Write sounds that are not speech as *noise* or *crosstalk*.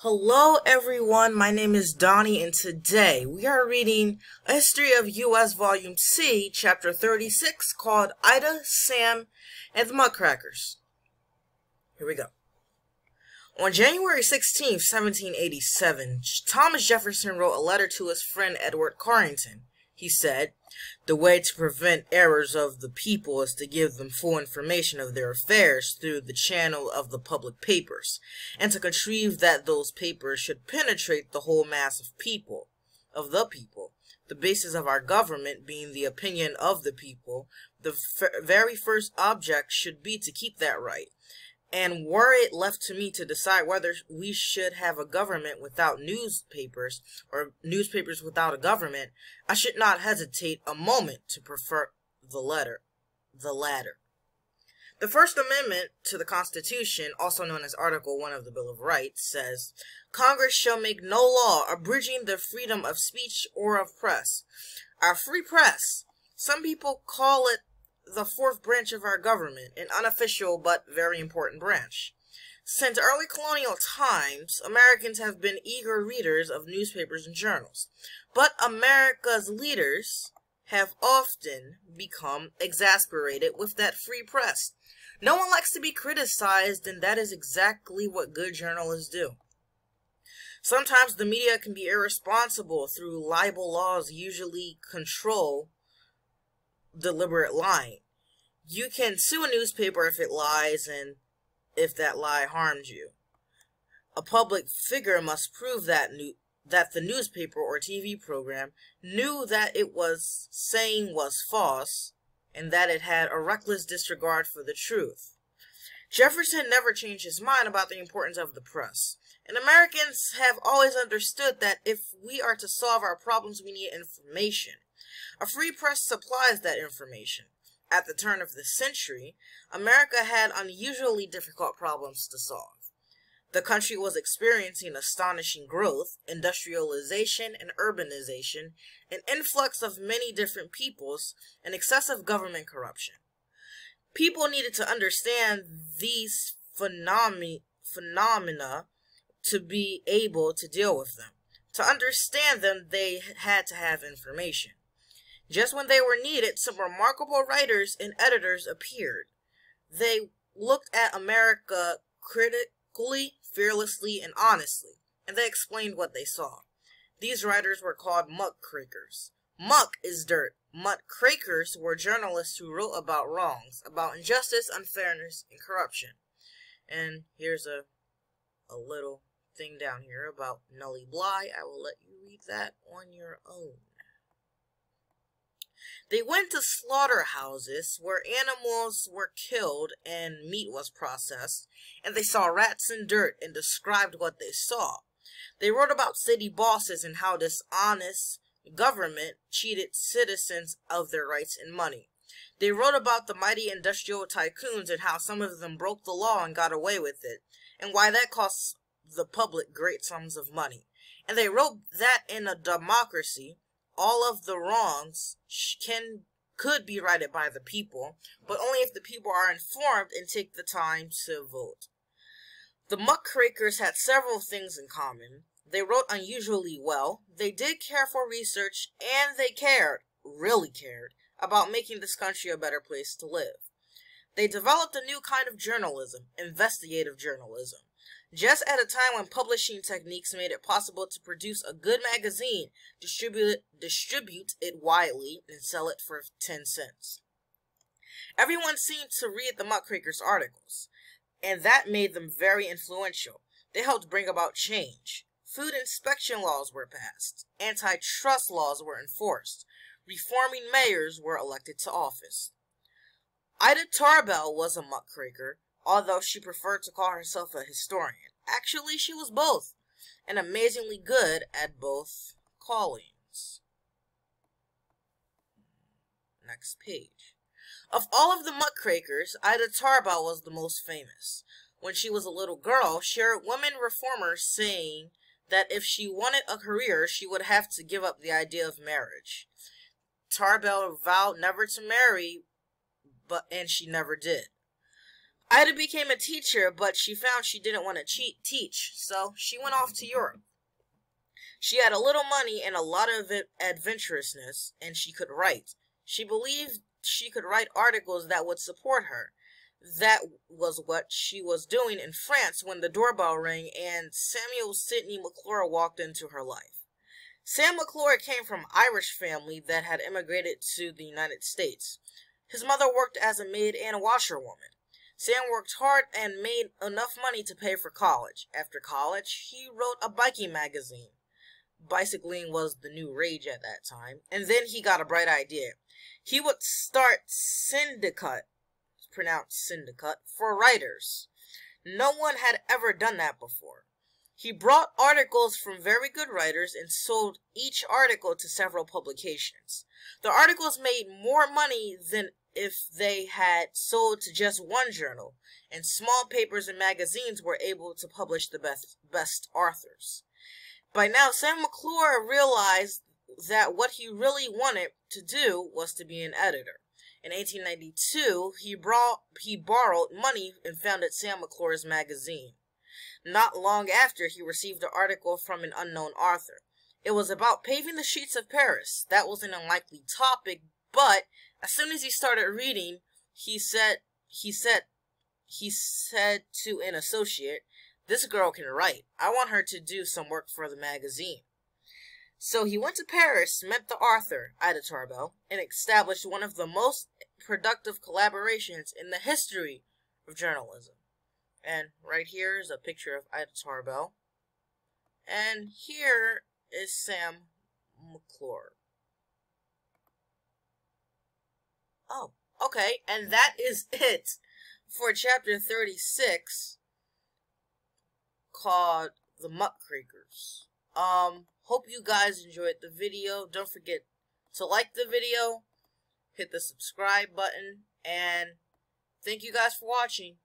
Hello everyone, my name is Donnie and today we are reading History of US Volume C, Chapter 36 called Ida, Sam, and the Muckrakers. Here we go. On January 16, 1787, Thomas Jefferson wrote a letter to his friend Edward Carrington. He said, The way to prevent errors of the people is to give them full information of their affairs through the channel of the public papers, and to contrive that those papers should penetrate the whole mass of people, of the people. The basis of our government being the opinion of the people, the very first object should be to keep that right and were it left to me to decide whether we should have a government without newspapers or newspapers without a government, I should not hesitate a moment to prefer the letter, the latter. The First Amendment to the Constitution, also known as Article 1 of the Bill of Rights, says, Congress shall make no law abridging the freedom of speech or of press. Our free press, some people call it the fourth branch of our government, an unofficial but very important branch. Since early colonial times, Americans have been eager readers of newspapers and journals. But America's leaders have often become exasperated with that free press. No one likes to be criticized, and that is exactly what good journalists do. Sometimes the media can be irresponsible through libel laws usually control deliberate lying. You can sue a newspaper if it lies and if that lie harms you. A public figure must prove that new, that the newspaper or TV program knew that it was saying was false and that it had a reckless disregard for the truth. Jefferson never changed his mind about the importance of the press. And Americans have always understood that if we are to solve our problems, we need information. A free press supplies that information. At the turn of the century, America had unusually difficult problems to solve. The country was experiencing astonishing growth, industrialization and urbanization, an influx of many different peoples, and excessive government corruption. People needed to understand these phenomena to be able to deal with them. To understand them, they had to have information. Just when they were needed, some remarkable writers and editors appeared. They looked at America critically, fearlessly, and honestly, and they explained what they saw. These writers were called muckrakers. Muck is dirt. Muckrakers were journalists who wrote about wrongs, about injustice, unfairness, and corruption. And here's a a little thing down here about Nellie Bly. I will let you read that on your own. They went to slaughterhouses where animals were killed and meat was processed, and they saw rats and dirt and described what they saw. They wrote about city bosses and how dishonest government cheated citizens of their rights and money. They wrote about the mighty industrial tycoons and how some of them broke the law and got away with it, and why that cost the public great sums of money. And they wrote that in a democracy, all of the wrongs can could be righted by the people, but only if the people are informed and take the time to vote. The muckrakers had several things in common. They wrote unusually well, they did care for research, and they cared, really cared, about making this country a better place to live. They developed a new kind of journalism, investigative journalism. Just at a time when publishing techniques made it possible to produce a good magazine, distribute, distribute it widely, and sell it for 10 cents. Everyone seemed to read the Muckrakers articles, and that made them very influential. They helped bring about change. Food inspection laws were passed. Antitrust laws were enforced. Reforming mayors were elected to office. Ida Tarbell was a muckraker although she preferred to call herself a historian. Actually, she was both, and amazingly good at both callings. Next page. Of all of the muckrakers, Ida Tarbell was the most famous. When she was a little girl, she heard women reformers saying that if she wanted a career, she would have to give up the idea of marriage. Tarbell vowed never to marry, but and she never did. Ida became a teacher, but she found she didn't want to teach, so she went off to Europe. She had a little money and a lot of adventurousness, and she could write. She believed she could write articles that would support her. That was what she was doing in France when the doorbell rang and Samuel Sidney McClure walked into her life. Sam McClure came from Irish family that had immigrated to the United States. His mother worked as a maid and a washerwoman. Sam worked hard and made enough money to pay for college. After college, he wrote a biking magazine. Bicycling was the new rage at that time. And then he got a bright idea. He would start syndicate, pronounced syndicate, for writers. No one had ever done that before. He brought articles from very good writers and sold each article to several publications. The articles made more money than if they had sold to just one journal, and small papers and magazines were able to publish the best, best authors. By now, Sam McClure realized that what he really wanted to do was to be an editor. In 1892, he, brought, he borrowed money and founded Sam McClure's magazine. Not long after, he received an article from an unknown author. It was about paving the streets of Paris. That was an unlikely topic, but as soon as he started reading, he said he said he said to an associate, "This girl can write. I want her to do some work for the magazine." So he went to Paris, met the author, Ida Tarbell, and established one of the most productive collaborations in the history of journalism. And right here is a picture of Ida Tarbell. And here is Sam McClure. Oh, okay. And that is *laughs* it for chapter 36 called The Muckrakers. Um, hope you guys enjoyed the video. Don't forget to like the video, hit the subscribe button, and thank you guys for watching.